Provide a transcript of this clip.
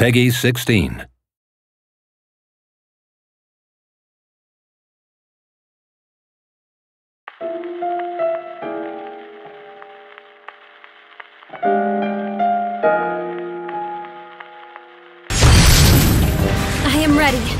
Peggy 16. I am ready.